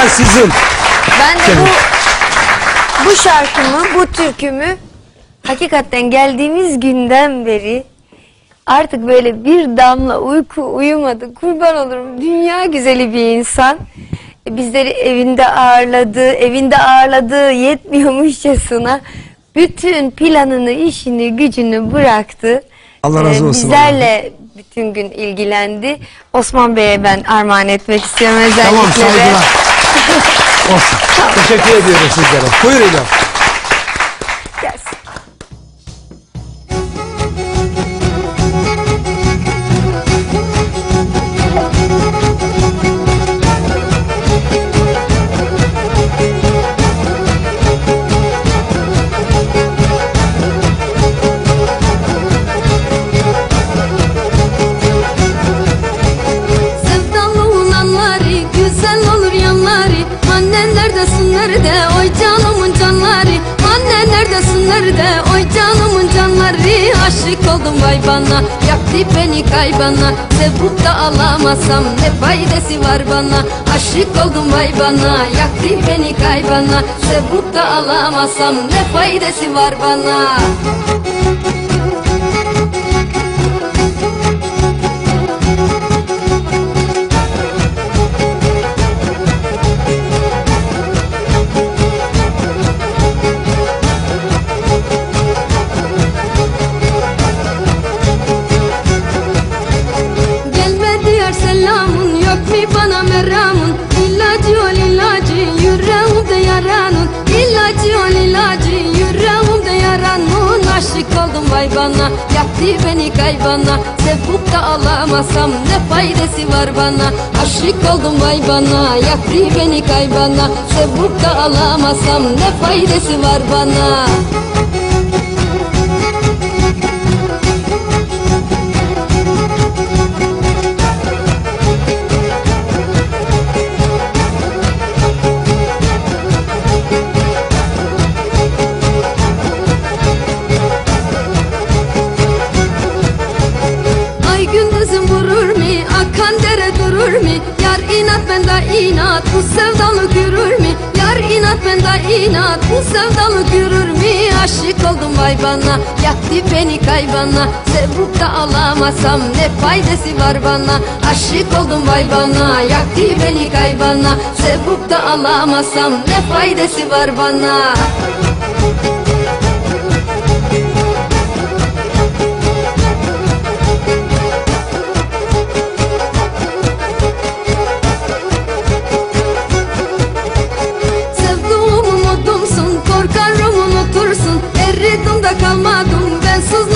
alkışlar sizin. Ben de bu bu şarkımı, bu türkümü hakikaten geldiğimiz günden beri artık böyle bir damla uyku uyumadı. Kurban olurum. Dünya güzeli bir insan. Bizleri evinde ağırladı, evinde ağırladığı yetmiyormuşçasına bütün planını, işini, gücünü bıraktı. Allah razı Ee, olsun Bizlerle bütün gün ilgilendi. Osman Bey'e ben armağan etmek istiyorum özellikle. Tamam saygılar. Olsun. Teşekkür ediyorum sizlere. Buyurun İlhan. Annen neredesin nerede? Oy canımın canları Aşık oldum vay bana. Yaktı beni kaybana Sevup da alamasam ne faydası var bana? Aşık oldum vay bana yaktı beni kaybana Sevup da alamasam ne faydası var bana vay bana yaktı beni kaybana. Sevup da alamasam ne faydası var bana? Aşık oldum vay bana yaktı beni kaybana. Sevup da alamasam ne faydası var bana bende inat Bu sevdalı görür mü? Yar inat bende inat Bu sevdalı görür mü? Aşık oldum vay bana Yaktı beni kaybana Sevup da alamasam Ne faydası var bana Aşık oldum vay bana Yaktı beni kaybana Sevup da alamasam Ne faydası var bana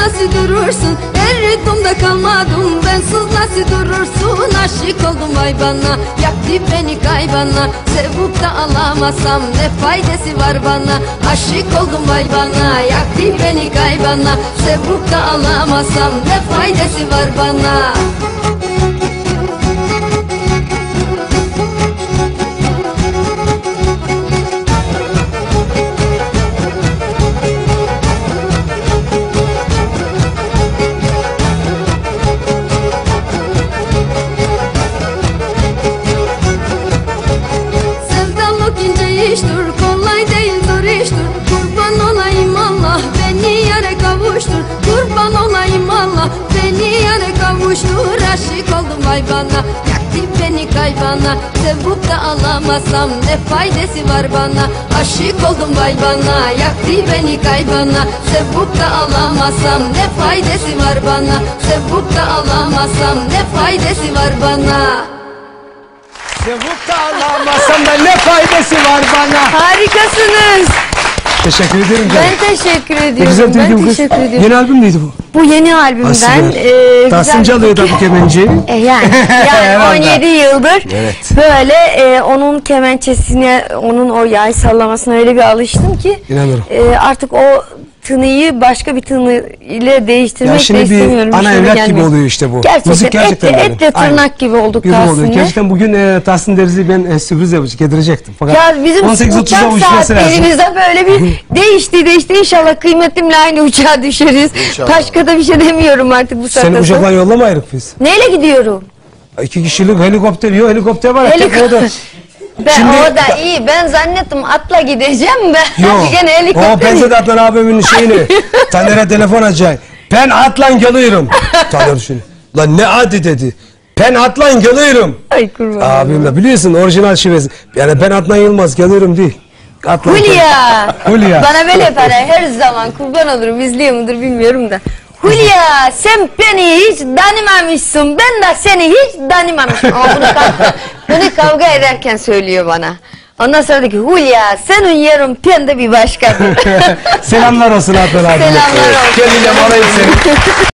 nasıl durursun Eridim de kalmadım. Bensiz nasıl durursun Aşık oldum vay bana. Yaktı beni kaybana. Sevup da alamasam Ne faydası var bana? Aşık oldum vay bana. Yaktı beni kaybana. Sevup da alamasam Ne faydası var bana Oldum vay bana Yaktı beni kaybana. Sevup da alamasam Ne faydası var bana? Aşık oldum vay bana Yaktı beni kaybana. Sevup da alamasam Ne faydası var bana? Sevup da alamasam Ne faydası var bana? Sevup da Allah'ım da ne faydası var bana. Harikasınız. Teşekkür ederim canım. Ben teşekkür ediyorum. güzel ben kız. teşekkür ediyorum. Yeni albüm neydi bu? Bu yeni albümden e, Tahsin çalıyor tabii kemenci. E yani, yani Herhalde. 17 yıldır Evet. böyle e, onun kemençesine, onun o yay sallamasına öyle bir alıştım ki İnanırım. e, artık o tınıyı başka bir tını ile değiştirmek Ya de şimdi istemiyorum. bir ana evlat gibi gelmiyor. oluyor işte bu. Gerçekten, Müzik gerçekten etle, böyle. etle tırnak Aynen. gibi olduk Gibi oluyor. Tahsin'le. Gerçekten bugün e, Tahsin Deriz'i ben e, sürpriz yapacak, getirecektim. Fakat Ya bizim 18.30'da uçak saatlerimizde böyle bir değişti değişti. İnşallah kıymetimle aynı uçağa düşeriz. Başka da bir şey demiyorum artık bu saatte. Seni uçakla yollamayırık biz. Neyle gidiyorum? İki kişilik helikopter yok, helikopter var. Helikopter. O Ben Şimdi- o da iyi. Ben zannettim atla gideceğim ben. Yok. Gene O helikopter. Pensat Atlan abimin şeyini. Taner'e telefon açacak. Ben atlan geliyorum. Taner şunu. Lan ne adı dedi. Ben atlan geliyorum. Ay kurban. Abim de biliyorsun orijinal şivesi. Yani ben Adnan Yılmaz geliyorum değil. Atlan Hulya. Hulya. Bana böyle yapar ha, her zaman kurban olurum izliyor mudur bilmiyorum da. Hulya sen beni hiç tanımamışsın ben de seni hiç tanımamışım. Ama bunu, kav- bunu kavga ederken söylüyor bana. Ondan sonra diyor ki Hulya senin yerin pende bir başkadır. Selamlar olsun Adnan abi. Selamlar olsun. Kendine alayım seni.